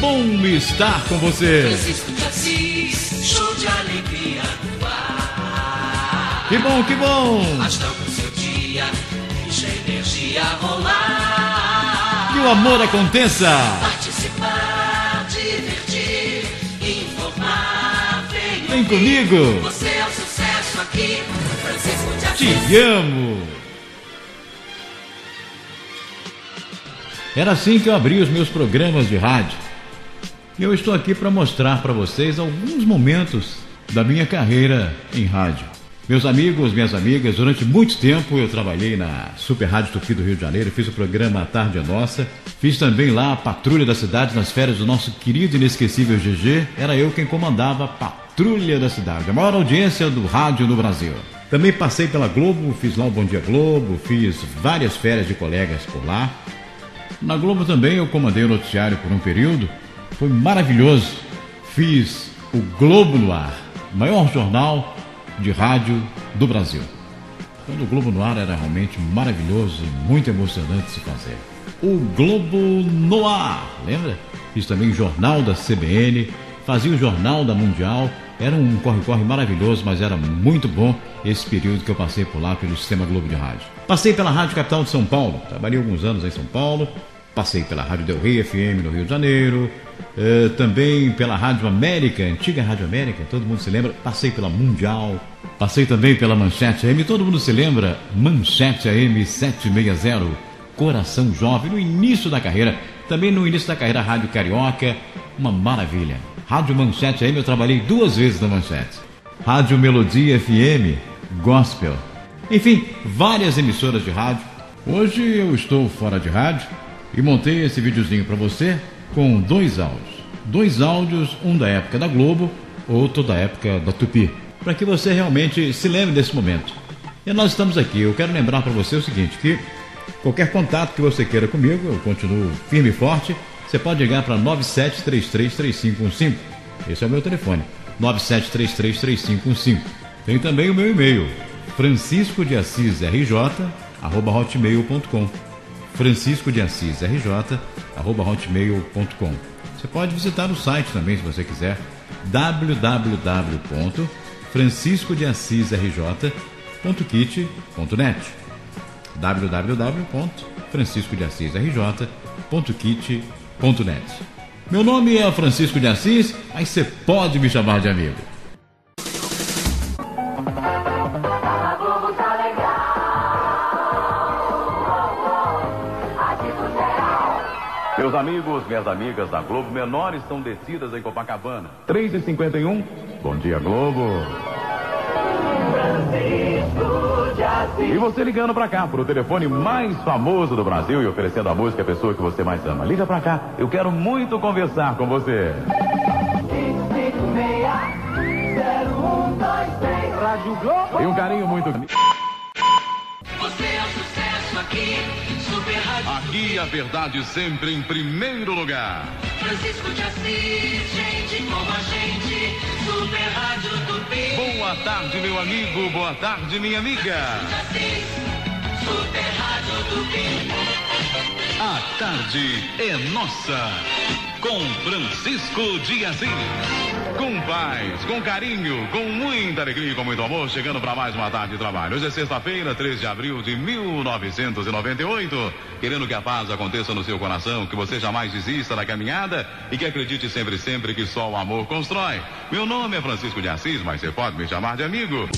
bom estar com você. Francisco de Assis, show de alegria no ar. Que bom, que bom. Que o amor aconteça. Participar, divertir, informar, vem, comigo. Você é o sucesso aqui, Francisco de Assis. Te amo. Era assim que eu abri os meus programas de rádio. E eu estou aqui para mostrar para vocês alguns momentos da minha carreira em rádio. Meus amigos, minhas amigas, durante muito tempo eu trabalhei na Super Rádio Tupi do Rio de Janeiro, fiz o programa A Tarde é Nossa, fiz também lá a Patrulha da Cidade nas férias do nosso querido e inesquecível GG, era eu quem comandava a Patrulha da Cidade, a maior audiência do rádio no Brasil. Também passei pela Globo, fiz lá o Bom Dia Globo, fiz várias férias de colegas por lá. Na Globo também eu comandei o noticiário por um período, foi maravilhoso. Fiz o Globo no Ar, maior jornal de rádio do Brasil. Quando o Globo no Ar era realmente maravilhoso e muito emocionante se fazer. O Globo no Ar, lembra? Fiz também o jornal da CBN, fazia o jornal da Mundial. Era um corre-corre maravilhoso, mas era muito bom esse período que eu passei por lá pelo Sistema Globo de Rádio. Passei pela Rádio Capital de São Paulo, trabalhei alguns anos em São Paulo. Passei pela Rádio Del Rey FM no Rio de Janeiro, eh, também pela Rádio América, antiga Rádio América, todo mundo se lembra. Passei pela Mundial, passei também pela Manchete AM, todo mundo se lembra? Manchete AM 760, Coração Jovem, no início da carreira. Também no início da carreira, Rádio Carioca, uma maravilha. Rádio Manchete AM, eu trabalhei duas vezes na Manchete. Rádio Melodia FM, Gospel. Enfim, várias emissoras de rádio. Hoje eu estou fora de rádio e montei esse videozinho para você com dois áudios. Dois áudios, um da época da Globo, outro da época da Tupi, para que você realmente se lembre desse momento. E nós estamos aqui. Eu quero lembrar para você o seguinte, que qualquer contato que você queira comigo, eu continuo firme e forte, você pode ligar para 97333515. Esse é o meu telefone. 97333515. Tem também o meu e-mail, francisco de Assis RJ, arroba hotmail.com francisco de Assis RJ, arroba hotmail.com. Você pode visitar o site também se você quiser, www.franciscodeassisrj.kit.net www.franciscodeassisrj.kit.net Meu nome é Francisco de Assis, mas você pode me chamar de amigo. Meus amigos, minhas amigas da Globo Menor estão descidas em Copacabana. 3h51. Bom dia, Globo. E você ligando pra cá, pro telefone mais famoso do Brasil e oferecendo a música à pessoa que você mais ama. Liga pra cá, eu quero muito conversar com você. Rádio Globo. E um carinho muito. Aqui a verdade sempre em primeiro lugar. Francisco de Assis, gente como a gente, Super Rádio Tupi. Boa tarde, meu amigo. Boa tarde, minha amiga. Assis, Super Rádio Tupi. A tarde é nossa. Com Francisco de Assis. Com paz, com carinho, com muita alegria e com muito amor, chegando para mais uma tarde de trabalho. Hoje é sexta-feira, 3 de abril de 1998. Querendo que a paz aconteça no seu coração, que você jamais desista da caminhada e que acredite sempre, sempre que só o amor constrói. Meu nome é Francisco de Assis, mas você pode me chamar de amigo.